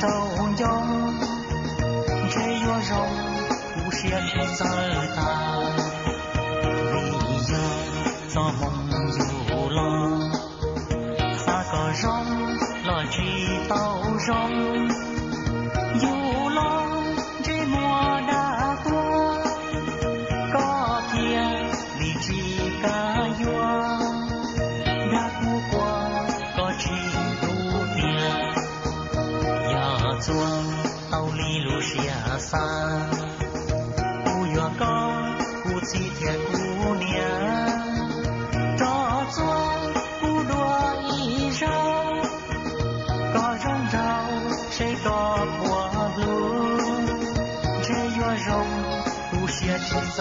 上模糊中央，这月上无限的自大，你呀做梦游浪，三个人来去道上，游浪高不几天姑娘，这做不多衣裳，高上朝谁个过路，这月容不写起早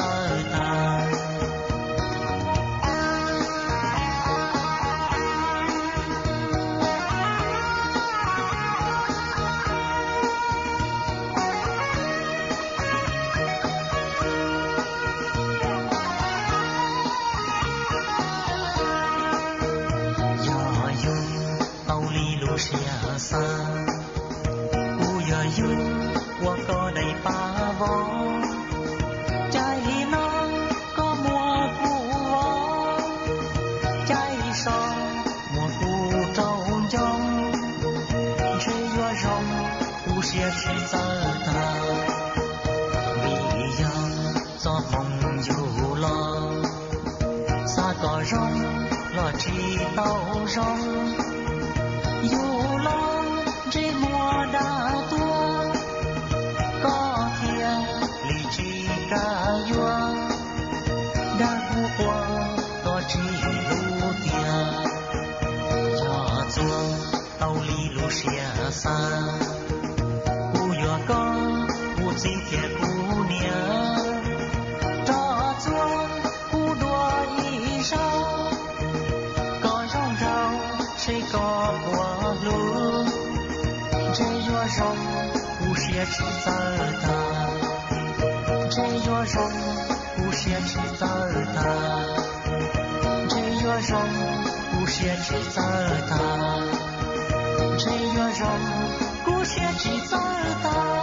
我个得把望，在那个蘑菇王，在上蘑菇中央，这月上不写是怎的，你呀做梦游浪。三个人落去道上，有这月人不是也迟的，这月人不是也迟的，这月人不是也迟的，这月人不是也迟的。